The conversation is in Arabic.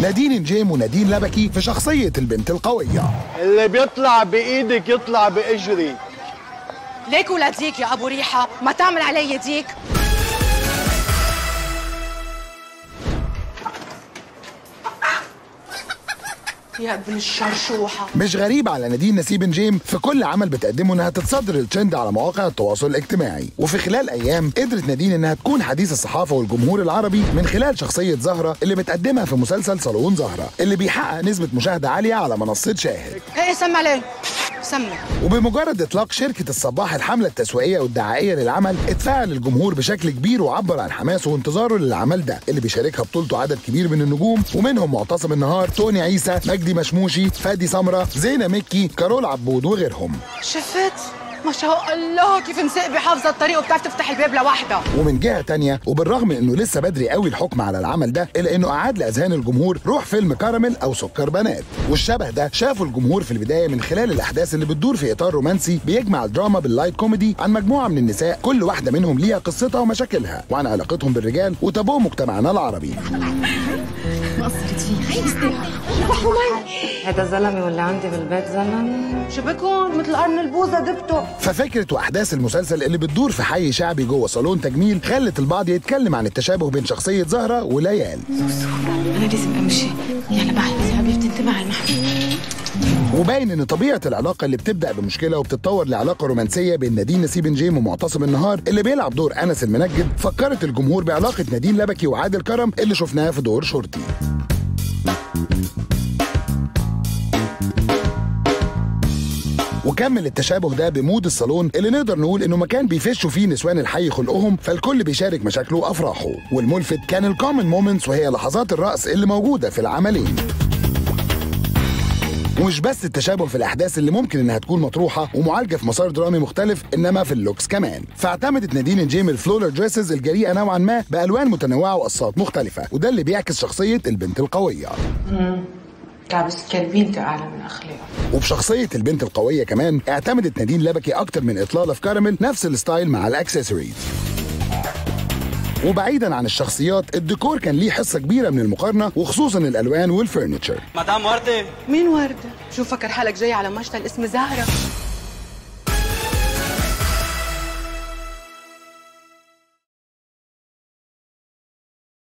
نادين نجيم ونادين لبكي في شخصية البنت القوية. اللي بيطلع بإيدك يطلع بإجري. ليك ولاديك يا أبو ريحة ما تعمل علي ديك؟ يا ابن الشرشوحه مش غريب على نادين نسيب نجيم في كل عمل بتقدمه إنها تتصدر الترند على مواقع التواصل الاجتماعي. وفي خلال أيام قدرت نادين إنها تكون حديث الصحافة والجمهور العربي من خلال شخصية زهرة اللي بتقدمها في مسلسل صالون زهرة اللي بيحقق نسبة مشاهدة عالية على منصة شاهد. إيه سمع ليه؟ سمع وبمجرد إطلاق شركة الصباح الحملة التسويقية والدعائية للعمل اتفاعل الجمهور بشكل كبير وعبر عن حماسه وانتظاره للعمل ده اللي بيشاركها بطولته عدد كبير من النجوم ومنهم معتصم النهار توني عيسى مجدي مشموشي فادي سمرة زينة مكي كارول عبود وغيرهم. شفت؟ ما شاء الله كيف مسقبة حافظة الطريق وبتعرف تفتح الباب لوحدها ومن جهة تانية وبالرغم إنه لسه بدري قوي الحكم على العمل ده إلا إنه أعاد لأذهان الجمهور روح فيلم كراميل أو سكر بنات. والشبه ده شافه الجمهور في البداية من خلال الأحداث اللي بتدور في إطار رومانسي بيجمع الدراما بال light comedy عن مجموعة من النساء كل واحدة منهم ليها قصتها ومشاكلها وعن علاقتهم بالرجال وتابوه مجتمعنا العربي. هذا زلمة واللي عندي بالبيت زلمة؟ شو بكون؟ مثل قرن البوزة دبته. ففكرة وأحداث المسلسل اللي بتدور في حي شعبي جوه صالون تجميل خلت البعض يتكلم عن التشابه بين شخصية زهرة وليال. أنا لازم أمشي. يلا يا حبيبتي انت معي المحل. وباين إن طبيعة العلاقة اللي بتبدأ بمشكلة وبتتطور لعلاقة رومانسية بين نادين نسيب نجيم ومعتصم النهار اللي بيلعب دور أنس المنجد فكرت الجمهور بعلاقة نادين لبكي وعادل كرم اللي شفناها في دور شرطي وكمل التشابه ده بمود الصالون اللي نقدر نقول إنه مكان بيفشوا فيه نسوان الحي خلقهم فالكل بيشارك مشاكله وأفراحه. والملفت كان الكومن مومنتس وهي لحظات الرقص اللي موجودة في العملين. ومش بس التشابه في الأحداث اللي ممكن إنها تكون مطروحة ومعالجة في مسار درامي مختلف إنما في اللوكس كمان. فاعتمدت نادين نجيم الفلولر دريسز الجريئة نوعا ما بألوان متنوعة وقصات مختلفة وده اللي بيعكس شخصية البنت القوية. كعبس كلبين أعلى من اخلاقه وبشخصية البنت القوية كمان اعتمدت نادين لبكي أكتر من إطلالة في كارمل نفس الستايل مع الأكسسوارز. وبعيدا عن الشخصيات الديكور كان ليه حصة كبيرة من المقارنة وخصوصا الألوان والفرنتشر مدام وردة. مين وردة؟ شو فكر حالك جاي على مشتى الاسم زهرة؟